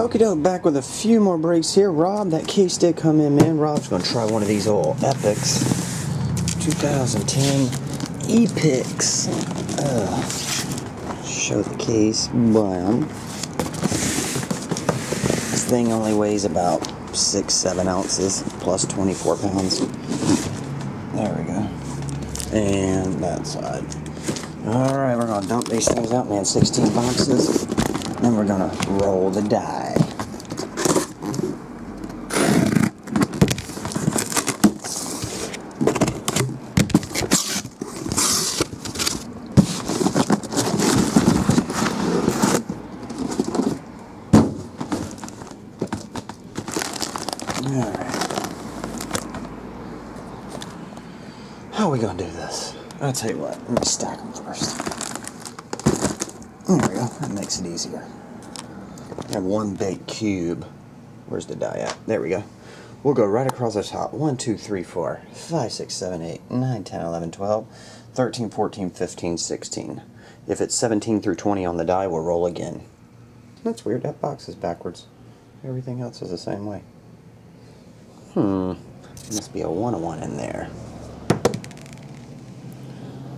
Okie doke, back with a few more breaks here. Rob, that case did come in, man. Rob's gonna try one of these old Epix. 2010 Epix. Uh, show the case. Blam. This thing only weighs about six, seven ounces, plus 24 pounds. There we go. And that side. Alright, we're gonna dump these things out, man. 16 boxes. Then we're gonna roll the die. How are we gonna do this? I'll tell you what, let me stack them first. There we go, that makes it easier. I have one big cube. Where's the die at? There we go. We'll go right across the top. 1, 2, 3, 4, 5, 6, 7, 8, 9, 10, 11, 12, 13, 14, 15, 16. If it's 17 through 20 on the die, we'll roll again. That's weird, that box is backwards. Everything else is the same way. Hmm. Must be a 101 in there.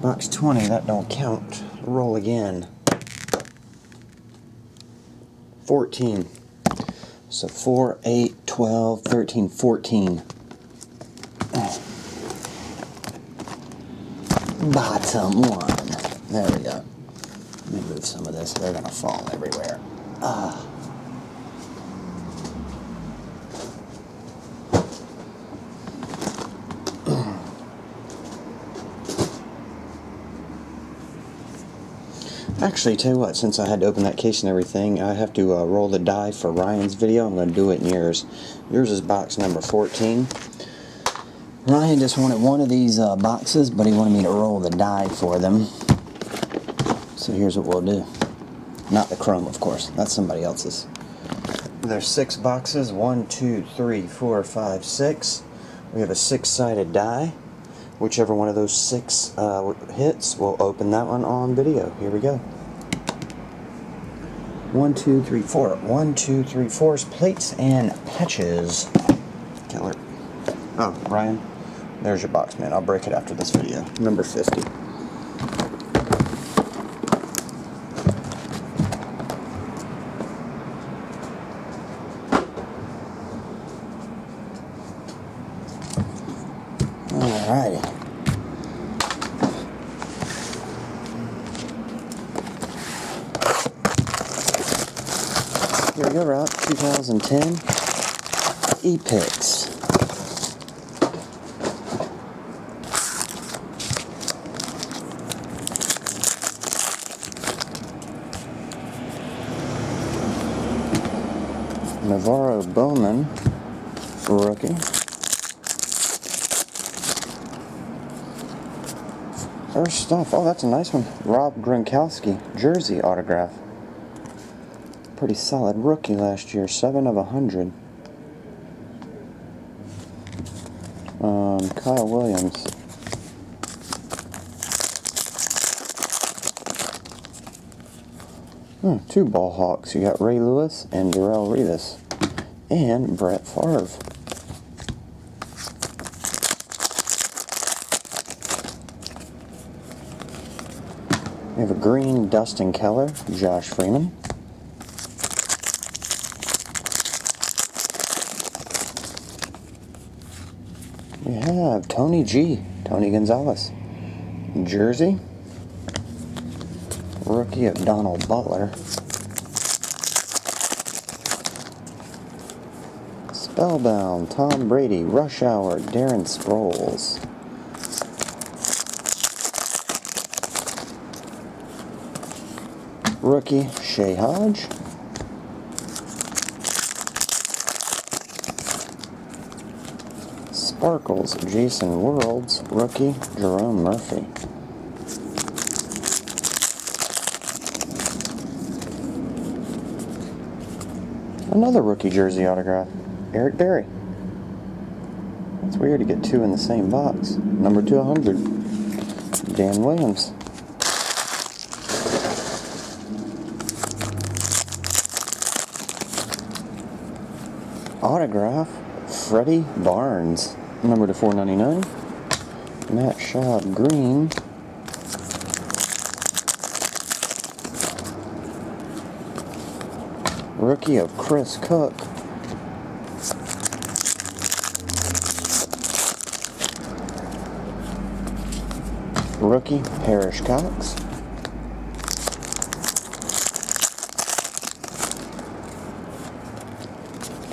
Box 20, that don't count. Roll again. 14. So 4, 8, 12, 13, 14. Bottom one. There we go. Let me move some of this. They're going to fall everywhere. Ah. Actually, tell you what, since I had to open that case and everything, I have to uh, roll the die for Ryan's video. I'm going to do it in yours. Yours is box number 14. Ryan just wanted one of these uh, boxes, but he wanted me to roll the die for them. So here's what we'll do. Not the chrome, of course. That's somebody else's. There's six boxes. One, two, three, four, five, six. We have a six-sided die. Whichever one of those six uh, hits, we'll open that one on video. Here we go. One, two, three, four. One, two, three, four. Plates and patches. Killer. Oh, Ryan, there's your box, man. I'll break it after this video. Number 50. Alrighty. Here we go, Route 2010 Epix. NaVorro Bowman, rookie. First off, oh, that's a nice one. Rob Gronkowski, jersey autograph. Pretty solid rookie last year, 7 of a 100. Um, Kyle Williams. Hmm, two ball hawks. You got Ray Lewis and Darrelle Revis. And Brett Favre. We have a green Dustin Keller, Josh Freeman. We have Tony G, Tony Gonzalez. Jersey. Rookie of Donald Butler. Spellbound, Tom Brady, Rush Hour, Darren Sproles. Rookie, Shea Hodge. Sparkles, Jason Worilds. Rookie, Jerome Murphy. Another rookie jersey autograph, Eric Berry. It's weird to get two in the same box. Number 200, Dan Williams. Autograph, Freddie Barnes, number to 499. Matt Schaub green. Rookie of Chris Cook. Rookie Perrish Cox.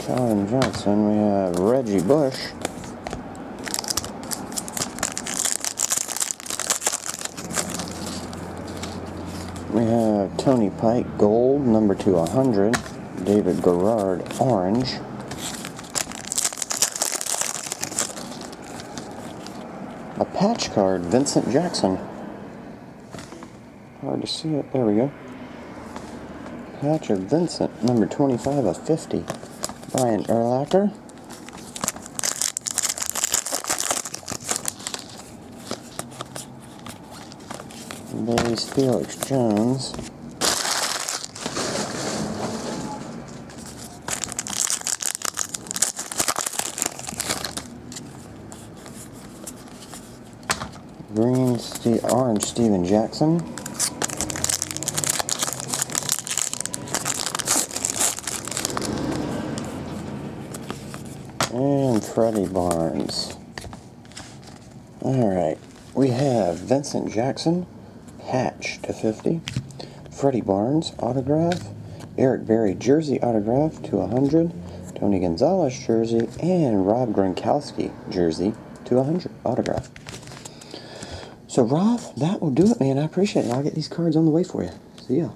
Colin Johnson, we have Reggie Bush. We have Tony Pike Gold, number to 100. David Garrard Orange. A patch card, Vincent Jackson. Hard to see it. There we go. Patch of Vincent, number 25 of 50. Brian Urlacher. Base Felix Jones. Green, Ste orange, Steven Jackson. And Freddie Barnes. Alright, we have Vincent Jackson, patch to 50. Freddie Barnes, autograph. Eric Berry, jersey autograph to 100. Tony Gonzalez, jersey. And Rob Gronkowski, jersey to 100, autograph. So, Rob, that will do it, man. I appreciate it. I'll get these cards on the way for you. See ya.